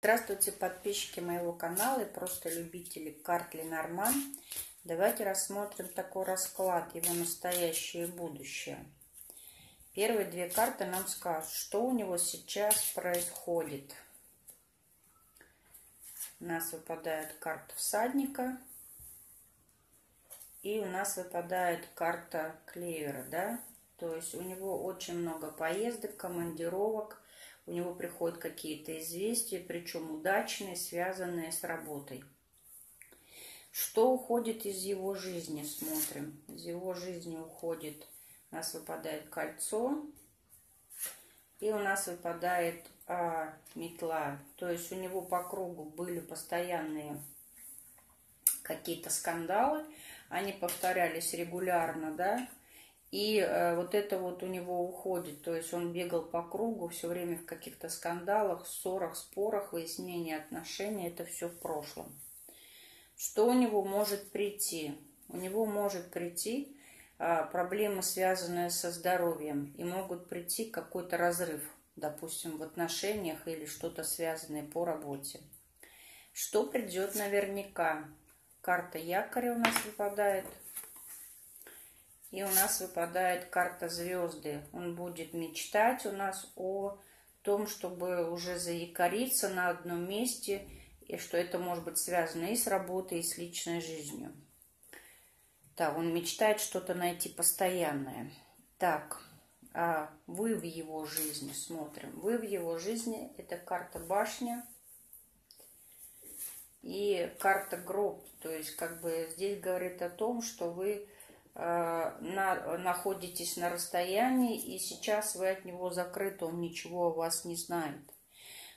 Здравствуйте, подписчики моего канала и просто любители карт Ленорман. Давайте рассмотрим такой расклад, его настоящее и будущее. Первые две карты нам скажут, что у него сейчас происходит. У нас выпадает карта всадника. И у нас выпадает карта клевера, да? То есть у него очень много поездок, командировок, у него приходят какие-то известия, причем удачные, связанные с работой. Что уходит из его жизни, смотрим. Из его жизни уходит, у нас выпадает кольцо, и у нас выпадает а, метла. То есть у него по кругу были постоянные какие-то скандалы, они повторялись регулярно, да, и э, вот это вот у него уходит. То есть он бегал по кругу все время в каких-то скандалах, ссорах, спорах, выяснении отношений. Это все в прошлом. Что у него может прийти? У него может прийти э, проблемы, связанные со здоровьем. И могут прийти какой-то разрыв, допустим, в отношениях или что-то связанное по работе. Что придет наверняка? Карта якоря у нас выпадает – и у нас выпадает карта звезды. Он будет мечтать у нас о том, чтобы уже заякориться на одном месте, и что это может быть связано и с работой, и с личной жизнью. Так, он мечтает что-то найти постоянное. Так, а вы в его жизни смотрим. Вы в его жизни, это карта башня и карта гроб. То есть, как бы здесь говорит о том, что вы на, находитесь на расстоянии, и сейчас вы от него закрыты, он ничего о вас не знает.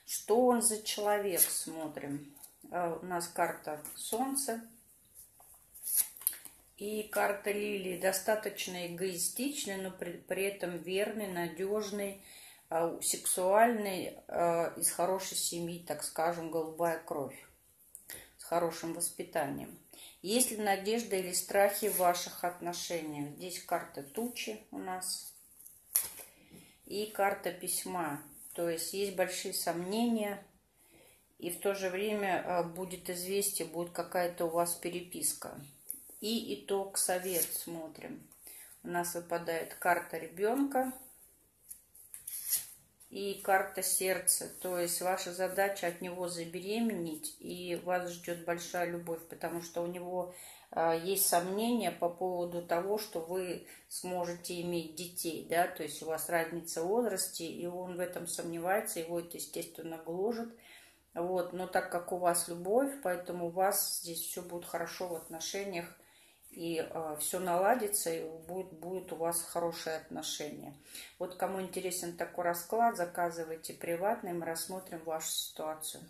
Что он за человек, смотрим. Э, у нас карта Солнца и карта Лилии. Достаточно эгоистичный, но при, при этом верный, надежный, э, сексуальный, из хорошей семьи, так скажем, голубая кровь, с хорошим воспитанием. Есть ли надежда или страхи в ваших отношениях? Здесь карта тучи у нас и карта письма. То есть есть большие сомнения, и в то же время а, будет известие, будет какая-то у вас переписка. И итог совет смотрим. У нас выпадает карта ребенка – и карта сердца. То есть ваша задача от него забеременеть, и вас ждет большая любовь, потому что у него э, есть сомнения по поводу того, что вы сможете иметь детей, да, то есть у вас разница в возрасте, и он в этом сомневается, его это, естественно, гложет. Вот, но так как у вас любовь, поэтому у вас здесь все будет хорошо в отношениях и э, все наладится, и будет, будет у вас хорошие отношения. Вот кому интересен такой расклад, заказывайте приватный, мы рассмотрим вашу ситуацию.